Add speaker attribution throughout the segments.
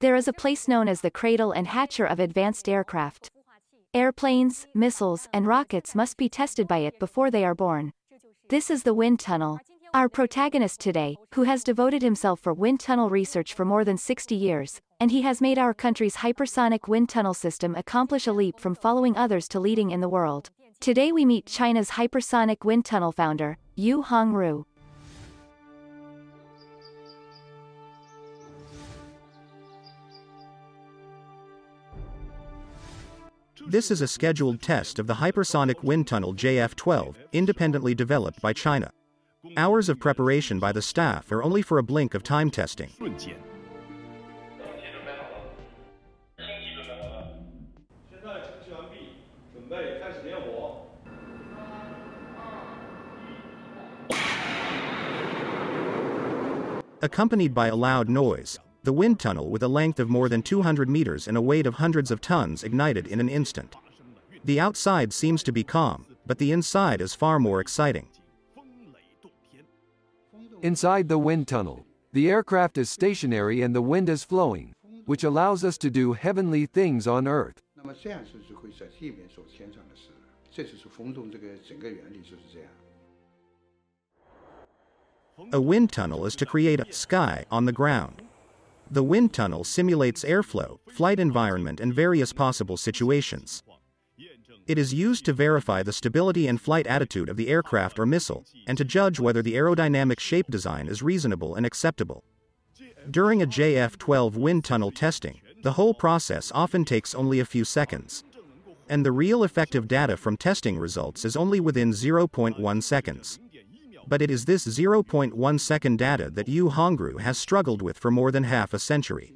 Speaker 1: There is a place known as the cradle and hatcher of advanced aircraft. Airplanes, missiles, and rockets must be tested by it before they are born. This is the wind tunnel. Our protagonist today, who has devoted himself for wind tunnel research for more than 60 years, and he has made our country's hypersonic wind tunnel system accomplish a leap from following others to leading in the world. Today we meet China's hypersonic wind tunnel founder, Yu Hongru.
Speaker 2: This is a scheduled test of the hypersonic wind tunnel JF-12, independently developed by China. Hours of preparation by the staff are only for a blink of time testing. Accompanied by a loud noise, the wind tunnel with a length of more than 200 meters and a weight of hundreds of tons ignited in an instant. The outside seems to be calm, but the inside is far more exciting.
Speaker 3: Inside the wind tunnel, the aircraft is stationary and the wind is flowing, which allows us to do heavenly things on earth.
Speaker 2: A wind tunnel is to create a sky on the ground. The wind tunnel simulates airflow, flight environment, and various possible situations. It is used to verify the stability and flight attitude of the aircraft or missile, and to judge whether the aerodynamic shape design is reasonable and acceptable. During a JF 12 wind tunnel testing, the whole process often takes only a few seconds. And the real effective data from testing results is only within 0.1 seconds. But it is this 0.1 second data that Yu Hongru has struggled with for more than half a century.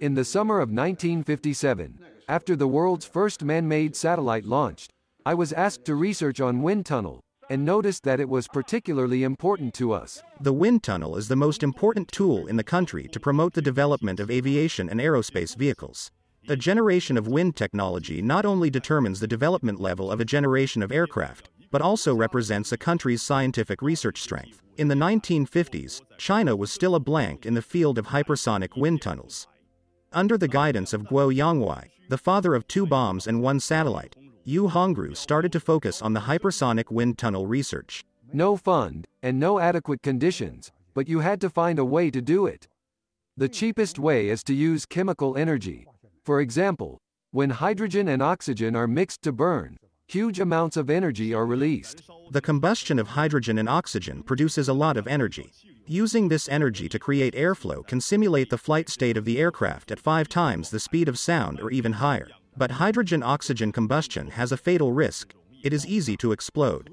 Speaker 3: In the summer of 1957, after the world's first man-made satellite launched, I was asked to research on wind tunnel, and noticed that it was particularly important to us.
Speaker 2: The wind tunnel is the most important tool in the country to promote the development of aviation and aerospace vehicles. A generation of wind technology not only determines the development level of a generation of aircraft, but also represents a country's scientific research strength. In the 1950s, China was still a blank in the field of hypersonic wind tunnels. Under the guidance of Guo Yonghuai, the father of two bombs and one satellite, Yu Hongru started to focus on the hypersonic wind tunnel research.
Speaker 3: No fund, and no adequate conditions, but you had to find a way to do it. The cheapest way is to use chemical energy. For example, when hydrogen and oxygen are mixed to burn, huge amounts of energy are released.
Speaker 2: The combustion of hydrogen and oxygen produces a lot of energy. Using this energy to create airflow can simulate the flight state of the aircraft at five times the speed of sound or even higher. But hydrogen oxygen combustion has a fatal risk it is easy to explode.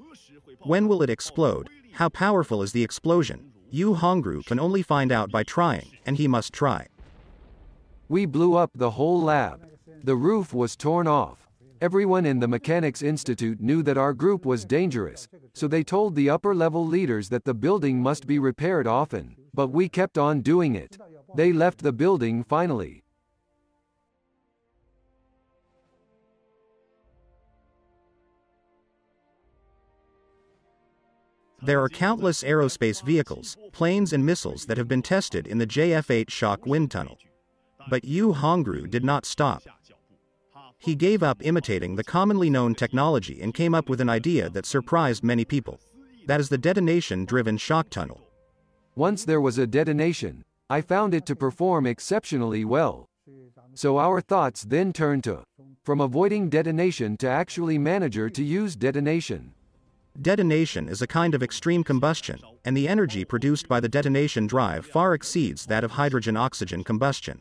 Speaker 2: When will it explode? How powerful is the explosion? Yu Hongru can only find out by trying, and he must try.
Speaker 3: We blew up the whole lab. The roof was torn off. Everyone in the Mechanics Institute knew that our group was dangerous, so they told the upper level leaders that the building must be repaired often, but we kept on doing it. They left the building finally.
Speaker 2: There are countless aerospace vehicles, planes, and missiles that have been tested in the JF 8 shock wind tunnel. But Yu Hongru did not stop. He gave up imitating the commonly known technology and came up with an idea that surprised many people. That is the detonation driven shock tunnel.
Speaker 3: Once there was a detonation, I found it to perform exceptionally well. So our thoughts then turned to from avoiding detonation to actually manager to use detonation.
Speaker 2: Detonation is a kind of extreme combustion, and the energy produced by the detonation drive far exceeds that of hydrogen oxygen combustion.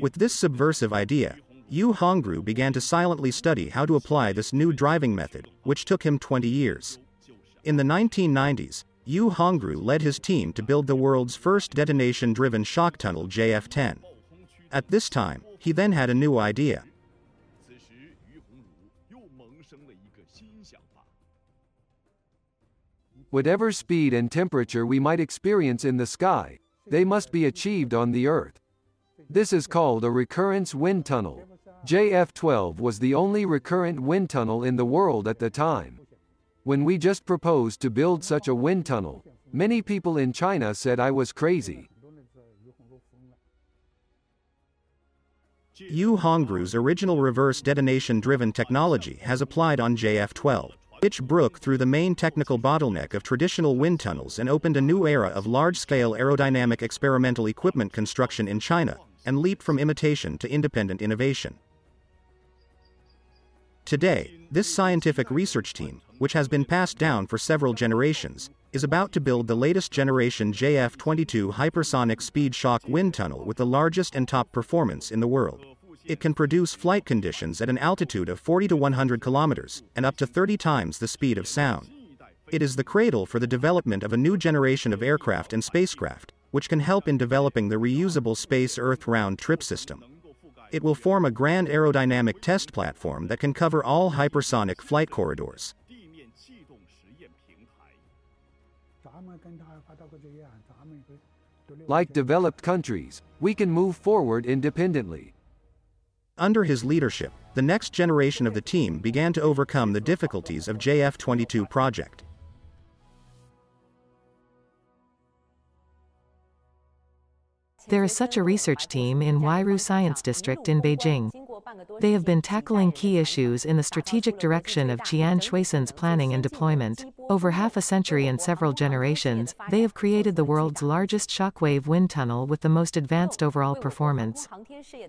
Speaker 2: With this subversive idea, Yu Hongru began to silently study how to apply this new driving method, which took him 20 years. In the 1990s, Yu Hongru led his team to build the world's first detonation-driven shock tunnel JF-10. At this time, he then had a new idea.
Speaker 3: Whatever speed and temperature we might experience in the sky, they must be achieved on the Earth. This is called a recurrence wind tunnel. JF 12 was the only recurrent wind tunnel in the world at the time. When we just proposed to build such a wind tunnel, many people in China said I was crazy.
Speaker 2: Yu Hongru's original reverse detonation driven technology has applied on JF 12, which broke through the main technical bottleneck of traditional wind tunnels and opened a new era of large scale aerodynamic experimental equipment construction in China, and leaped from imitation to independent innovation. Today, this scientific research team, which has been passed down for several generations, is about to build the latest generation JF 22 hypersonic speed shock wind tunnel with the largest and top performance in the world. It can produce flight conditions at an altitude of 40 to 100 kilometers, and up to 30 times the speed of sound. It is the cradle for the development of a new generation of aircraft and spacecraft, which can help in developing the reusable space Earth round trip system it will form a grand aerodynamic test platform that can cover all hypersonic flight corridors.
Speaker 3: Like developed countries, we can move forward independently.
Speaker 2: Under his leadership, the next generation of the team began to overcome the difficulties of JF-22 project.
Speaker 4: There is such a research team in Huairou Science District in Beijing. They have been tackling key issues in the strategic direction of Qian Xuesen's planning and deployment. Over half a century and several generations, they have created the world's largest shockwave wind tunnel with the most advanced overall performance.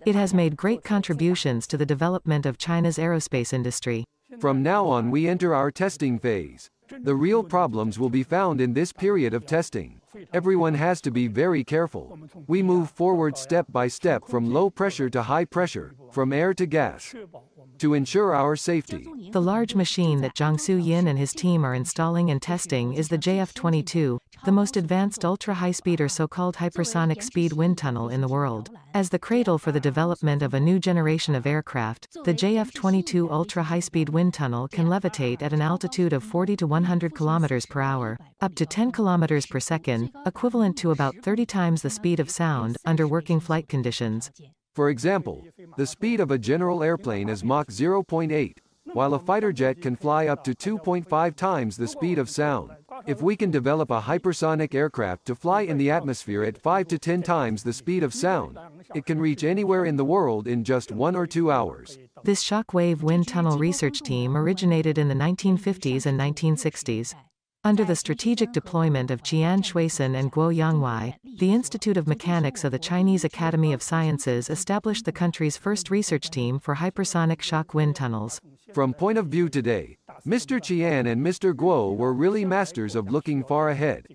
Speaker 4: It has made great contributions to the development of China's aerospace industry.
Speaker 3: From now on, we enter our testing phase. The real problems will be found in this period of testing. Everyone has to be very careful. We move forward step by step from low pressure to high pressure, from air to gas, to ensure our safety.
Speaker 4: The large machine that Jiang Zonglin and his team are installing and testing is the JF-22, the most advanced ultra-high-speed or so-called hypersonic speed wind tunnel in the world. As the cradle for the development of a new generation of aircraft, the JF-22 ultra-high-speed wind tunnel can levitate at an altitude of 40 to 100 kilometers per hour, up to 10 kilometers per second, equivalent to about 30 times the speed of sound, under working flight conditions.
Speaker 3: For example, the speed of a general airplane is Mach 0.8, while a fighter jet can fly up to 2.5 times the speed of sound. If we can develop a hypersonic aircraft to fly in the atmosphere at 5 to 10 times the speed of sound, it can reach anywhere in the world in just one or two hours.
Speaker 4: This shockwave wind tunnel research team originated in the 1950s and 1960s. Under the strategic deployment of Qian Xuesen and Guo Yonghuai, the Institute of Mechanics of the Chinese Academy of Sciences established the country's first research team for hypersonic shock wind tunnels.
Speaker 3: From point of view today, Mr. Qian and Mr. Guo were really masters of looking far ahead.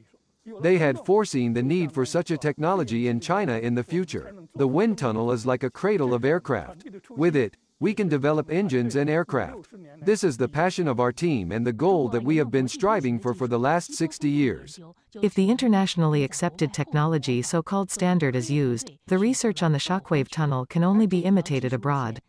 Speaker 3: They had foreseen the need for such a technology in China in the future. The wind tunnel is like a cradle of aircraft. With it, we can develop engines and aircraft. This is the passion of our team and the goal that we have been striving for for the last 60 years.
Speaker 4: If the internationally accepted technology so-called standard is used, the research on the shockwave tunnel can only be imitated abroad.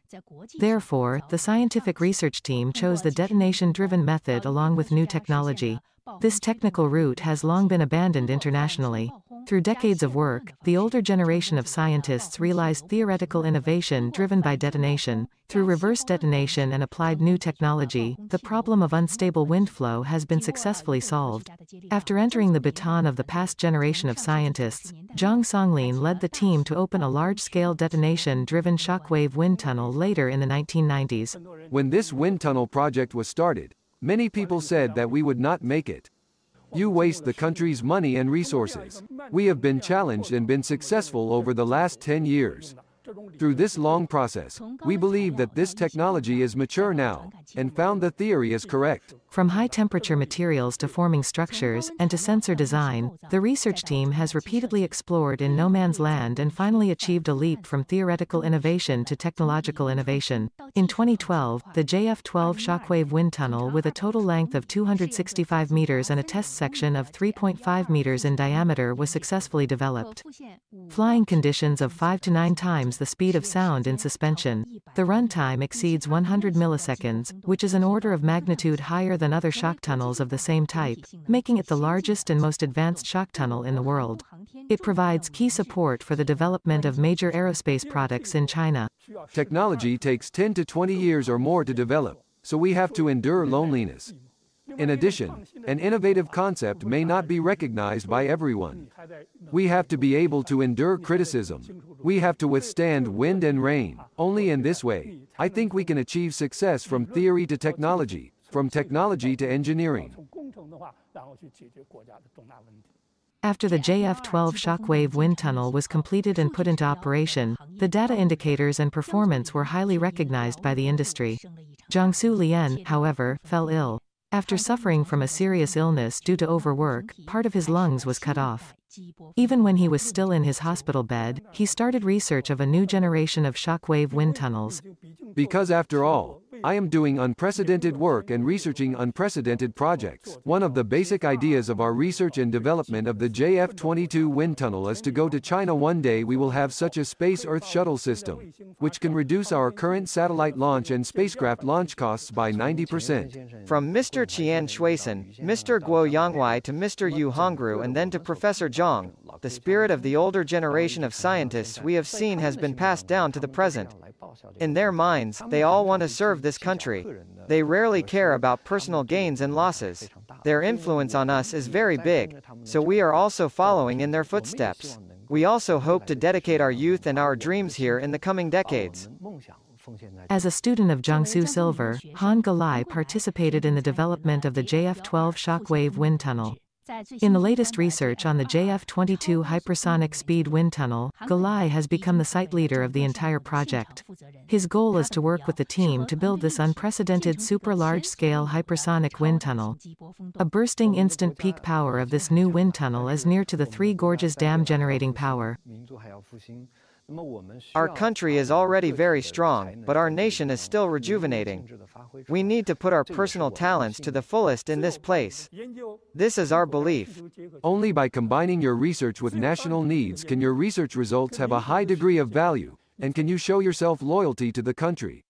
Speaker 4: Therefore, the scientific research team chose the detonation-driven method along with new technology. This technical route has long been abandoned internationally. Through decades of work, the older generation of scientists realized theoretical innovation driven by detonation. Through reverse detonation and applied new technology, the problem of unstable wind flow has been successfully solved. After entering the baton of the past generation of scientists, Jiang Zonglin led the team to open a large-scale detonation-driven shockwave wind tunnel later in the 1990s.
Speaker 3: When this wind tunnel project was started, many people said that we would not make it. You waste the country's money and resources. We have been challenged and been successful over the last 10 years. Through this long process, we believe that this technology is mature now, and found the theory is correct.
Speaker 4: From high temperature materials to forming structures, and to sensor design, the research team has repeatedly explored in no man's land and finally achieved a leap from theoretical innovation to technological innovation. In 2012, the JF-12 shockwave wind tunnel with a total length of 265 meters and a test section of 3.5 meters in diameter was successfully developed. Flying conditions of 5 to 9 times the speed of sound in suspension. The runtime exceeds 100 milliseconds, which is an order of magnitude higher than other shock tunnels of the same type, making it the largest and most advanced shock tunnel in the world. It provides key support for the development of major aerospace products in China.
Speaker 3: Technology takes 10 to 20 years or more to develop, so we have to endure loneliness. In addition, an innovative concept may not be recognized by everyone. We have to be able to endure criticism. We have to withstand wind and rain. Only in this way, I think we can achieve success from theory to technology, from technology to engineering.
Speaker 4: After the JF-12 shockwave wind tunnel was completed and put into operation, the data indicators and performance were highly recognized by the industry. Jiang Zonglin, however, fell ill. After suffering from a serious illness due to overwork, part of his lungs was cut off. Even when he was still in his hospital bed, he started research of a new generation of shockwave wind tunnels.
Speaker 3: Because after all, I am doing unprecedented work and researching unprecedented projects. One of the basic ideas of our research and development of the JF-22 wind tunnel is to go to China one day we will have such a space Earth shuttle system, which can reduce our current satellite launch and spacecraft launch costs by 90%.
Speaker 5: From Mr. Qian Xuesen, Mr. Guo Yonghuai to Mr. Yu Hongru and then to Professor Zhang, the spirit of the older generation of scientists we have seen has been passed down to the present. In their minds, they all want to serve this country. They rarely care about personal gains and losses. Their influence on us is very big, so we are also following in their footsteps. We also hope to dedicate our youth and our dreams here in the coming decades.
Speaker 4: As a student of Jiang Zonglin, Han Guilai participated in the development of the JF-12 shockwave wind tunnel. In the latest research on the JF-22 hypersonic speed wind tunnel, Guilai has become the site leader of the entire project. His goal is to work with the team to build this unprecedented super large-scale hypersonic wind tunnel. A bursting instant peak power of this new wind tunnel is near to the Three Gorges Dam generating power.
Speaker 5: Our country is already very strong, but our nation is still rejuvenating. We need to put our personal talents to the fullest in this place. This is our belief.
Speaker 3: Only by combining your research with national needs can your research results have a high degree of value, and can you show yourself loyalty to the country.